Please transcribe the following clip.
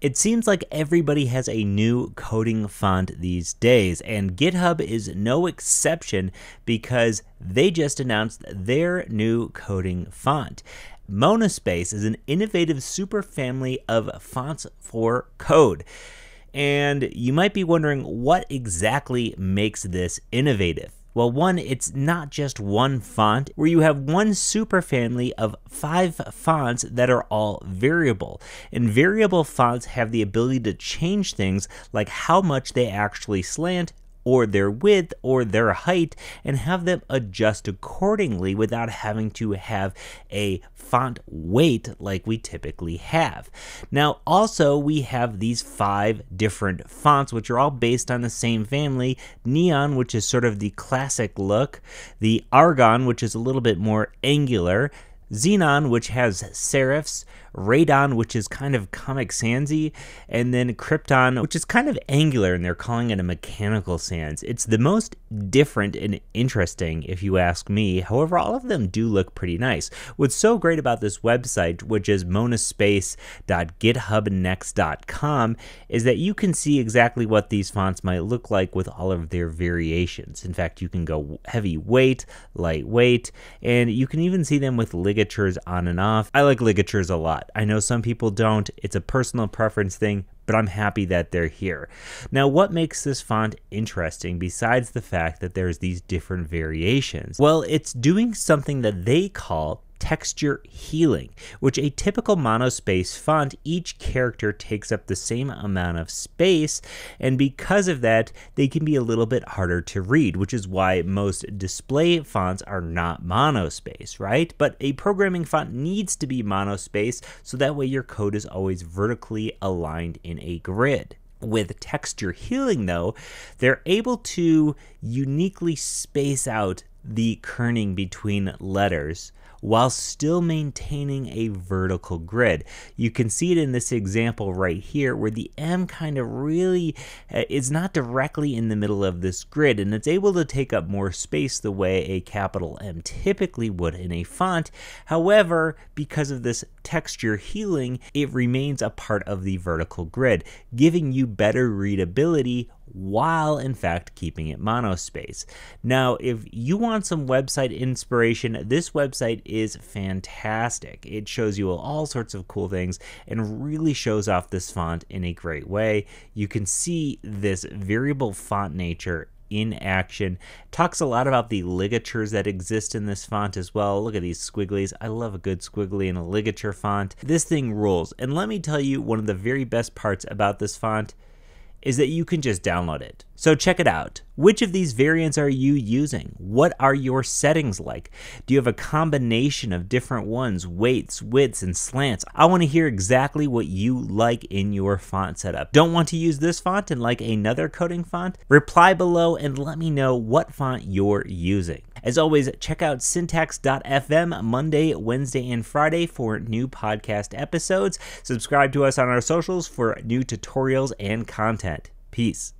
It seems like everybody has a new coding font these days, and GitHub is no exception because they just announced their new coding font. Monaspace is an innovative superfamily of fonts for code. And you might be wondering what exactly makes this innovative. Well, one, it's not just one font, where you have one superfamily of five fonts that are all variable. And variable fonts have the ability to change things like how much they actually slant or their width or their height and have them adjust accordingly without having to have a font weight like we typically have. Now, also, we have these five different fonts, which are all based on the same family Neon, which is sort of the classic look, the Argon, which is a little bit more angular. Xenon, which has serifs, Radon, which is kind of Comic Sansy, and then Krypton, which is kind of angular, and they're calling it a mechanical sans. It's the most different and interesting, if you ask me. However, all of them do look pretty nice. What's so great about this website, which is monaspace.githubnext.com, is that you can see exactly what these fonts might look like with all of their variations. In fact, you can go heavy weight, lightweight, and you can even see them with ligatures on and off. I like ligatures a lot lot. I know some people don't. It's a personal preference thing, but I'm happy that they're here. Now, what makes this font interesting besides the fact that there's these different variations? Well, it's doing something that they call texture healing, which a typical monospace font, each character takes up the same amount of space, and because of that, they can be a little bit harder to read, which is why most display fonts are not monospace, right? But a programming font needs to be monospace, so that way your code is always vertically aligned in a grid with texture healing though they're able to uniquely space out the kerning between letters while still maintaining a vertical grid. You can see it in this example right here where the M kind of really uh, is not directly in the middle of this grid and it's able to take up more space the way a capital M typically would in a font. However, because of this texture healing, it remains a part of the vertical grid, giving you better readability while in fact keeping it monospace. Now, if you want some website inspiration, this website is fantastic. It shows you all sorts of cool things and really shows off this font in a great way. You can see this variable font nature in action. Talks a lot about the ligatures that exist in this font as well. Look at these squigglies. I love a good squiggly in a ligature font. This thing rules. And let me tell you one of the very best parts about this font is that you can just download it. So check it out. Which of these variants are you using? What are your settings like? Do you have a combination of different ones, weights, widths, and slants? I want to hear exactly what you like in your font setup. Don't want to use this font and like another coding font? Reply below and let me know what font you're using. As always, check out syntax.fm Monday, Wednesday, and Friday for new podcast episodes. Subscribe to us on our socials for new tutorials and content. Peace.